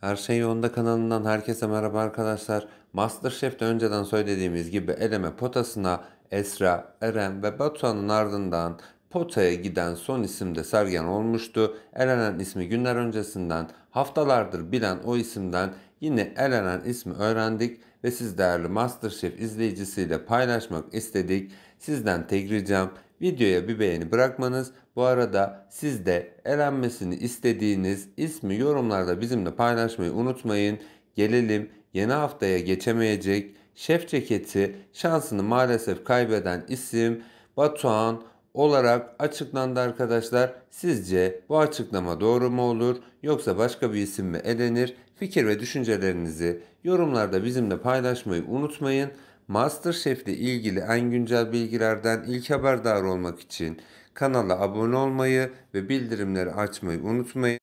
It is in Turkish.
Her Şey Yolunda kanalından herkese merhaba arkadaşlar. Masterchef'te önceden söylediğimiz gibi eleme potasına Esra, Eren ve Batuhan'ın ardından potaya giden son isim de Sergen olmuştu. Elenen ismi günler öncesinden haftalardır bilen o isimden yine elenen ismi öğrendik ve siz değerli Masterchef izleyicisiyle paylaşmak istedik. Sizden tek ricam videoya bir beğeni bırakmanız. Bu arada siz de elenmesini istediğiniz ismi yorumlarda bizimle paylaşmayı unutmayın. Gelelim yeni haftaya geçemeyecek şef ceketi şansını maalesef kaybeden isim Batuhan olarak açıklandı arkadaşlar. Sizce bu açıklama doğru mu olur yoksa başka bir isim mi elenir? Fikir ve düşüncelerinizi yorumlarda bizimle paylaşmayı unutmayın. MasterChef ile ilgili en güncel bilgilerden ilk haberdar olmak için kanala abone olmayı ve bildirimleri açmayı unutmayın.